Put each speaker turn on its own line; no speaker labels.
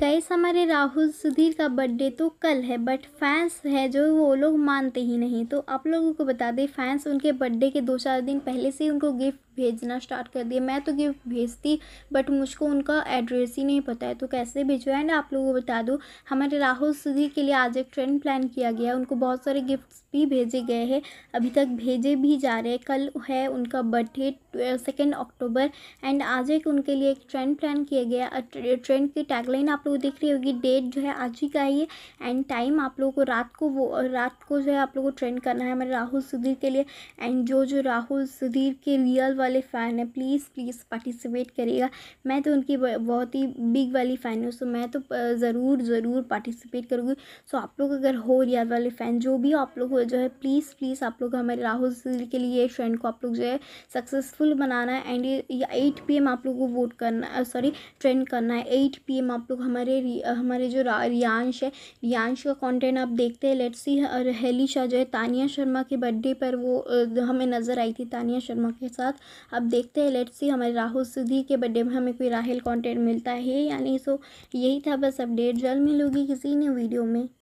Guys हमारे राहुल, सुधीर का birthday तो कल है बट फैंस है जो वो लोग मानते ही नहीं। तो आप लोगों को बता दें फैंस उनके बर्थडे के दो चार दिन पहले से उनको गिफ्ट भेजना स्टार्ट कर दिया। मैं तो गिफ्ट भेजती, बट मुझको उनका एड्रेस ही नहीं पता है। तो कैसे भेजो? एंड आप लोगों को बता दूँ, हमारे राहुल सुधीर के लिए आज एक ट्रेंड प्लान किया गया उनको बहुत सारे गिफ्ट्स भी भेजे गए हैं। अभी तक भेजे भी जा रहे हैं। कल है उनका बर्थडे सेकेंड अक्टूबर एंड आज एक उनके लिए एक ट्रेंड प्लान किया गया ट्रेंड की टैगलाइन आप लोग देख रही होगी डेट जो है आज ही का ही है एंड टाइम आप लोगों को रात को वो रात को जो है आप लोगों को ट्रेंड करना है हमारे राहुल सुधीर के लिए। एंड जो जो राहुल सुधीर के रियल वाले फ़ैन है प्लीज़ प्लीज़ पार्टिसिपेट करिएगा। मैं तो उनकी बहुत ही बिग वाली फ़ैन हूँ सो मैं तो ज़रूर ज़रूर पार्टिसिपेट करूँगी। सो आप लोग अगर हो रियल वाले फ़ैन, जो भी आप लोग जो है प्लीज़ प्लीज़ आप लोग हमारे राहुल के लिए फ्रेंड को आप लोग जो है सक्सेसफुल बनाना है। एंड एट पी आप लोग को वोट करना सॉरी ट्रेंड करना है। एट पी आप लोग हमारे हमारे जो रियांश है, रियांश का कंटेंट आप देखते हैं लेट्स सी हेली शाह जो है, तानिया शर्मा के बर्थडे पर वो हमें नज़र आई थी तानिया शर्मा के साथ। अब देखते हैं लेट्स सी हमारे राहुल सुधी के बर्थडे में हमें कोई राहल कंटेंट मिलता है या नहीं। सो यही था, बस अपडेट जल्द मिलूँगी किसी ने वीडियो में।